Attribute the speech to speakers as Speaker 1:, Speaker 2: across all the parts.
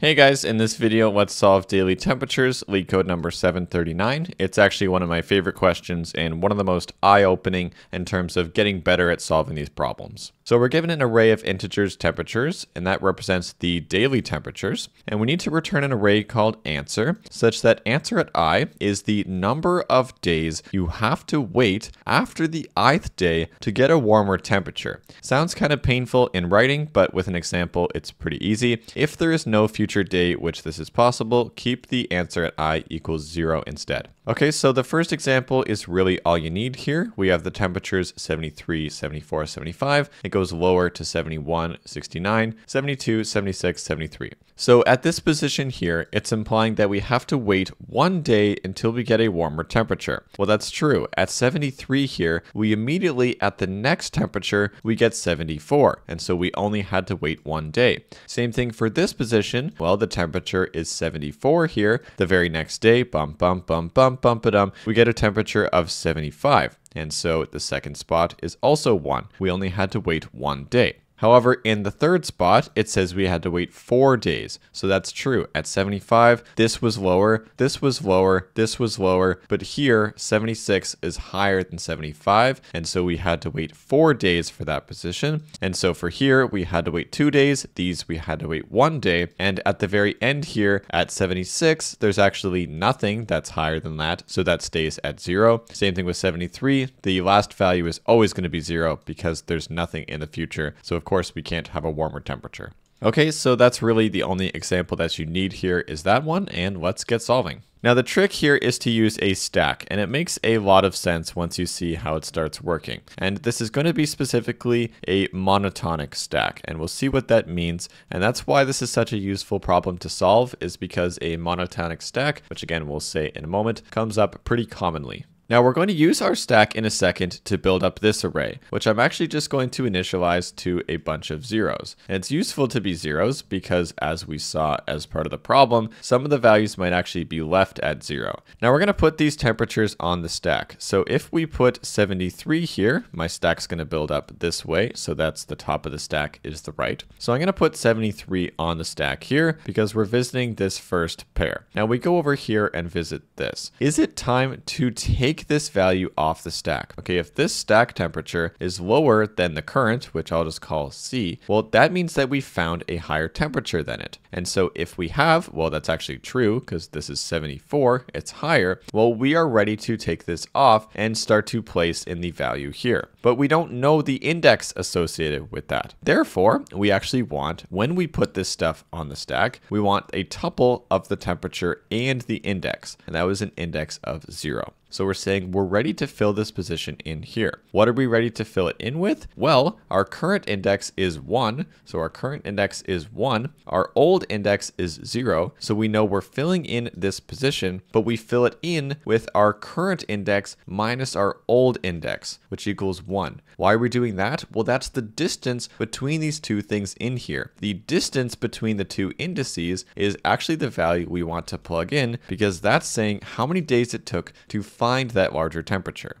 Speaker 1: Hey guys, in this video, let's solve daily temperatures, LeetCode number 739. It's actually one of my favorite questions and one of the most eye-opening in terms of getting better at solving these problems. So we're given an array of integers temperatures, and that represents the daily temperatures, and we need to return an array called answer, such that answer at i is the number of days you have to wait after the ith day to get a warmer temperature. Sounds kind of painful in writing, but with an example, it's pretty easy. If there is no future day which this is possible, keep the answer at i equals 0 instead. Okay, so the first example is really all you need here. We have the temperatures 73, 74, 75. It goes lower to 71, 69, 72, 76, 73. So at this position here, it's implying that we have to wait one day until we get a warmer temperature. Well, that's true. At 73 here, we immediately at the next temperature, we get 74. And so we only had to wait one day. Same thing for this position. Well, the temperature is 74 here. The very next day, bump, bump, bump, bump, bump, bump, we get a temperature of 75. And so the second spot is also 1. We only had to wait one day. However, in the third spot, it says we had to wait four days. So that's true. At 75, this was lower, this was lower, this was lower, but here 76 is higher than 75. And so we had to wait four days for that position. And so for here, we had to wait two days. These we had to wait one day. And at the very end here at 76, there's actually nothing that's higher than that. So that stays at zero. Same thing with 73. The last value is always going to be zero because there's nothing in the future. So of course we can't have a warmer temperature. Okay, so that's really the only example that you need here is that one, and let's get solving. Now the trick here is to use a stack, and it makes a lot of sense once you see how it starts working. And this is going to be specifically a monotonic stack, and we'll see what that means. And that's why this is such a useful problem to solve, is because a monotonic stack, which again we'll say in a moment, comes up pretty commonly. Now we're going to use our stack in a second to build up this array, which I'm actually just going to initialize to a bunch of zeros. And it's useful to be zeros because as we saw as part of the problem, some of the values might actually be left at zero. Now we're going to put these temperatures on the stack. So if we put 73 here, my stack's going to build up this way. So that's the top of the stack is the right. So I'm going to put 73 on the stack here because we're visiting this first pair. Now we go over here and visit this. Is it time to take take this value off the stack. Okay, if this stack temperature is lower than the current, which I'll just call C, well, that means that we found a higher temperature than it. And so if we have, well, that's actually true because this is 74, it's higher. Well, we are ready to take this off and start to place in the value here. But we don't know the index associated with that. Therefore, we actually want, when we put this stuff on the stack, we want a tuple of the temperature and the index. And that was an index of zero. So we're saying we're ready to fill this position in here. What are we ready to fill it in with? Well, our current index is 1, so our current index is 1. Our old index is 0, so we know we're filling in this position, but we fill it in with our current index minus our old index, which equals 1. Why are we doing that? Well, that's the distance between these two things in here. The distance between the two indices is actually the value we want to plug in because that's saying how many days it took to find that larger temperature.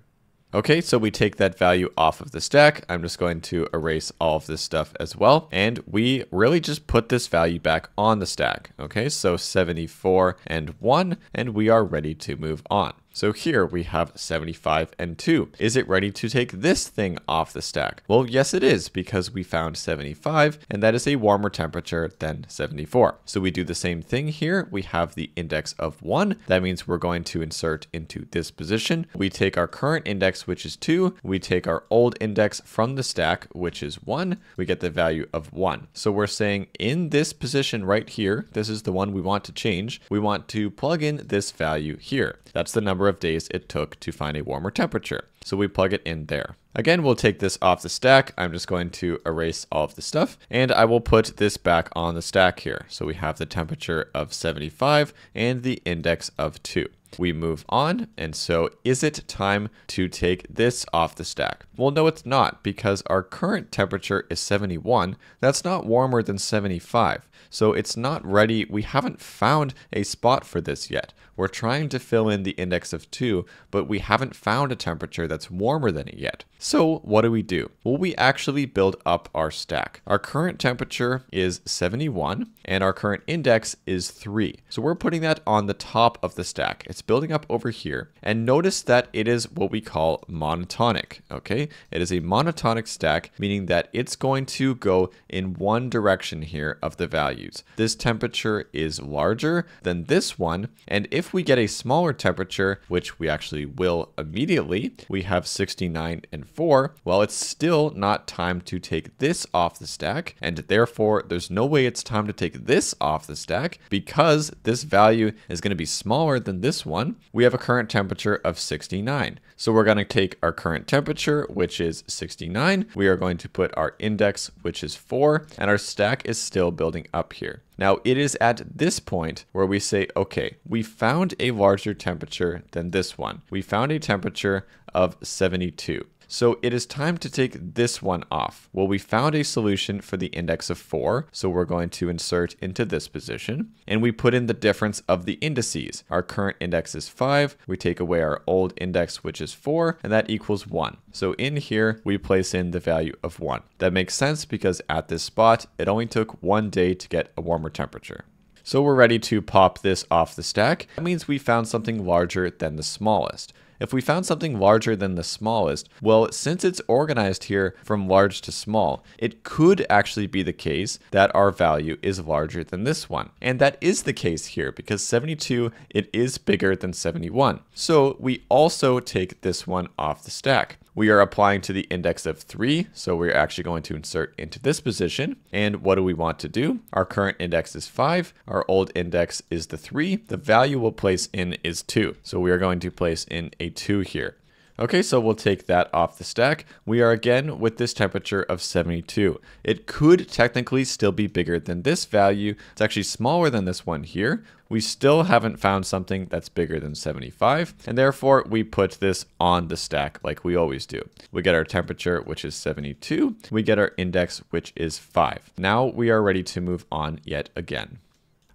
Speaker 1: Okay, so we take that value off of the stack. I'm just going to erase all of this stuff as well. And we really just put this value back on the stack. Okay, so 74 and 1, and we are ready to move on. So here we have 75 and 2. Is it ready to take this thing off the stack? Well, yes it is because we found 75 and that is a warmer temperature than 74. So we do the same thing here. We have the index of 1. That means we're going to insert into this position. We take our current index, which is 2. We take our old index from the stack, which is 1. We get the value of 1. So we're saying in this position right here, this is the one we want to change. We want to plug in this value here. That's the number of days it took to find a warmer temperature. So we plug it in there. Again, we'll take this off the stack. I'm just going to erase all of the stuff and I will put this back on the stack here. So we have the temperature of 75 and the index of 2 we move on. And so is it time to take this off the stack? Well, no, it's not because our current temperature is 71. That's not warmer than 75. So it's not ready. We haven't found a spot for this yet. We're trying to fill in the index of 2, but we haven't found a temperature that's warmer than it yet. So what do we do? Well, we actually build up our stack. Our current temperature is 71 and our current index is 3. So we're putting that on the top of the stack. It's building up over here. And notice that it is what we call monotonic, okay? It is a monotonic stack, meaning that it's going to go in one direction here of the values. This temperature is larger than this one, and if we get a smaller temperature, which we actually will immediately, we have 69 and 4, well, it's still not time to take this off the stack, and therefore there's no way it's time to take this off the stack because this value is going to be smaller than this one. We have a current temperature of 69. So we're going to take our current temperature, which is 69. We are going to put our index, which is 4, and our stack is still building up here. Now, it is at this point where we say, okay, we found a larger temperature than this one. We found a temperature of 72. So it is time to take this one off. Well, we found a solution for the index of 4, so we're going to insert into this position, and we put in the difference of the indices. Our current index is 5, we take away our old index, which is 4, and that equals 1. So in here, we place in the value of 1. That makes sense because at this spot, it only took one day to get a warmer temperature. So we're ready to pop this off the stack. That means we found something larger than the smallest. If we found something larger than the smallest, well, since it's organized here from large to small, it could actually be the case that our value is larger than this one. And that is the case here because 72, it is bigger than 71. So we also take this one off the stack. We are applying to the index of 3, so we're actually going to insert into this position. And what do we want to do? Our current index is 5, our old index is the 3, the value we'll place in is 2. So we are going to place in a 2 here. Okay, so we'll take that off the stack. We are again with this temperature of 72. It could technically still be bigger than this value. It's actually smaller than this one here. We still haven't found something that's bigger than 75, and therefore we put this on the stack like we always do. We get our temperature, which is 72. We get our index, which is 5. Now we are ready to move on yet again.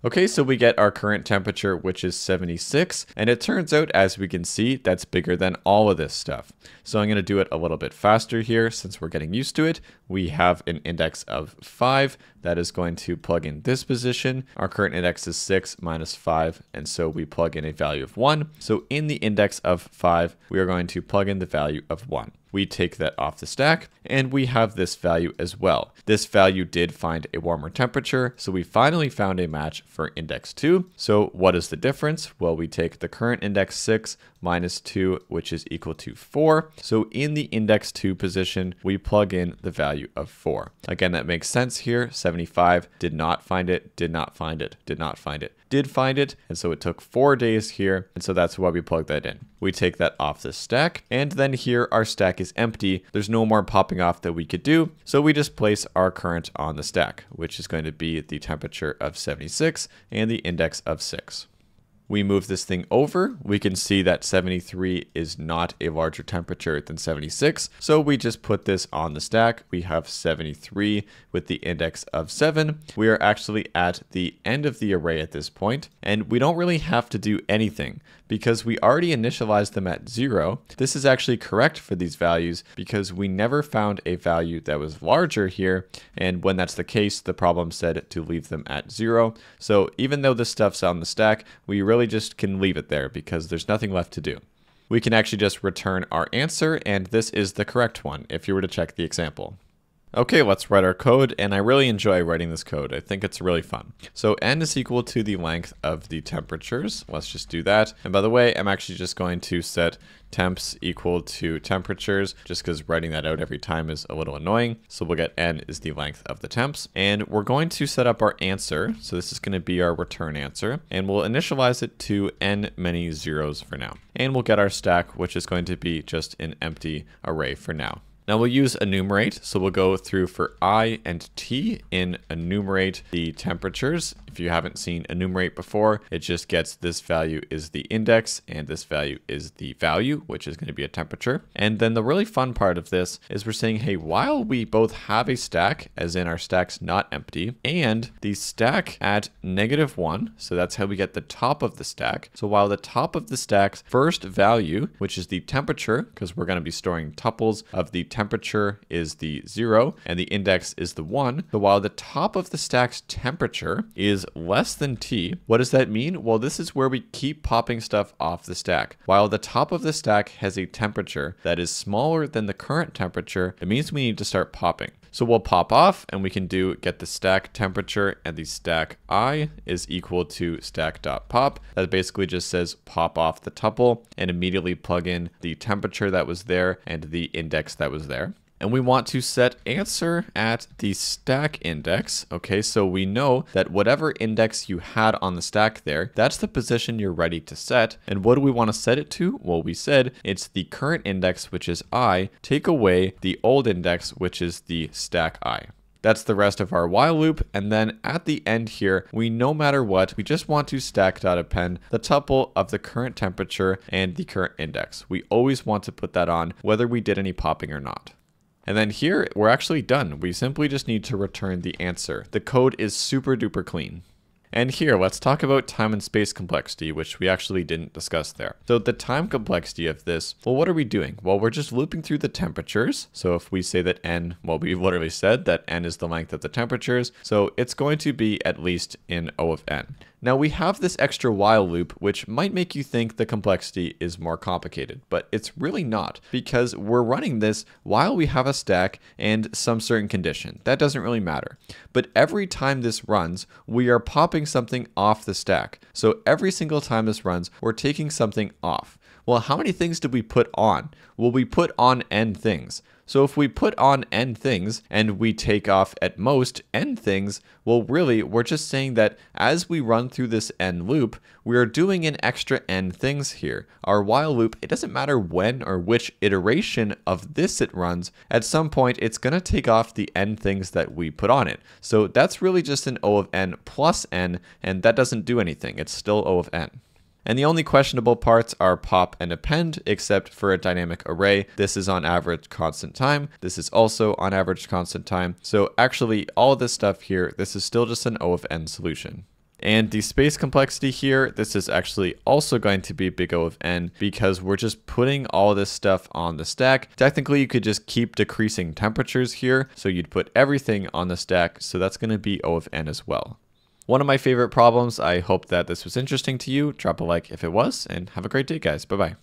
Speaker 1: Okay, so we get our current temperature, which is 76, and it turns out, as we can see, that's bigger than all of this stuff. So I'm going to do it a little bit faster here since we're getting used to it. We have an index of 5 that is going to plug in this position. Our current index is 6 minus 5, and so we plug in a value of 1. So in the index of 5, we are going to plug in the value of 1 we take that off the stack, and we have this value as well. This value did find a warmer temperature, so we finally found a match for index 2. So what is the difference? Well, we take the current index 6 minus 2, which is equal to 4. So in the index 2 position, we plug in the value of 4. Again, that makes sense here. 75 did not find it, did not find it, did not find it did find it, and so it took four days here, and so that's why we plug that in. We take that off the stack, and then here our stack is empty. There's no more popping off that we could do, so we just place our current on the stack, which is going to be the temperature of 76 and the index of 6 we move this thing over, we can see that 73 is not a larger temperature than 76. So we just put this on the stack. We have 73 with the index of 7. We are actually at the end of the array at this point, and we don't really have to do anything because we already initialized them at 0. This is actually correct for these values because we never found a value that was larger here, and when that's the case, the problem said to leave them at 0. So even though this stuff's on the stack, we really just can leave it there because there's nothing left to do. We can actually just return our answer, and this is the correct one if you were to check the example. Okay, let's write our code, and I really enjoy writing this code. I think it's really fun. So n is equal to the length of the temperatures. Let's just do that. And by the way, I'm actually just going to set temps equal to temperatures, just because writing that out every time is a little annoying. So we'll get n is the length of the temps. And we're going to set up our answer. So this is going to be our return answer. And we'll initialize it to n many zeros for now. And we'll get our stack, which is going to be just an empty array for now. Now we'll use enumerate, so we'll go through for I and T in enumerate the temperatures. If you haven't seen enumerate before, it just gets this value is the index and this value is the value, which is going to be a temperature. And then the really fun part of this is we're saying, hey, while we both have a stack, as in our stack's not empty, and the stack at negative one, so that's how we get the top of the stack. So while the top of the stack's first value, which is the temperature, because we're going to be storing tuples of the temperature is the zero and the index is the one. So while the top of the stack's temperature is less than T. What does that mean? Well, this is where we keep popping stuff off the stack. While the top of the stack has a temperature that is smaller than the current temperature, it means we need to start popping. So we'll pop off and we can do get the stack temperature and the stack i is equal to stack.pop. That basically just says pop off the tuple and immediately plug in the temperature that was there and the index that was there and we want to set answer at the stack index. Okay, so we know that whatever index you had on the stack there, that's the position you're ready to set. And what do we want to set it to? Well, we said it's the current index, which is i, take away the old index, which is the stack i. That's the rest of our while loop. And then at the end here, we no matter what, we just want to stack.append the tuple of the current temperature and the current index. We always want to put that on whether we did any popping or not. And then here, we're actually done. We simply just need to return the answer. The code is super duper clean. And here, let's talk about time and space complexity, which we actually didn't discuss there. So the time complexity of this, well, what are we doing? Well, we're just looping through the temperatures. So if we say that n, well, we've literally said that n is the length of the temperatures. So it's going to be at least in O of n. Now we have this extra while loop, which might make you think the complexity is more complicated, but it's really not because we're running this while we have a stack and some certain condition. That doesn't really matter. But every time this runs, we are popping something off the stack. So every single time this runs, we're taking something off. Well, how many things did we put on? Well, we put on n things. So if we put on n things and we take off at most n things, well, really, we're just saying that as we run through this n loop, we are doing an extra n things here. Our while loop, it doesn't matter when or which iteration of this it runs, at some point it's going to take off the n things that we put on it. So that's really just an O of n plus n, and that doesn't do anything. It's still O of n. And the only questionable parts are pop and append, except for a dynamic array. This is on average constant time. This is also on average constant time. So actually all this stuff here, this is still just an O of n solution. And the space complexity here, this is actually also going to be big O of n because we're just putting all this stuff on the stack. Technically, you could just keep decreasing temperatures here. So you'd put everything on the stack. So that's going to be O of n as well. One of my favorite problems. I hope that this was interesting to you. Drop a like if it was, and have a great day, guys. Bye bye.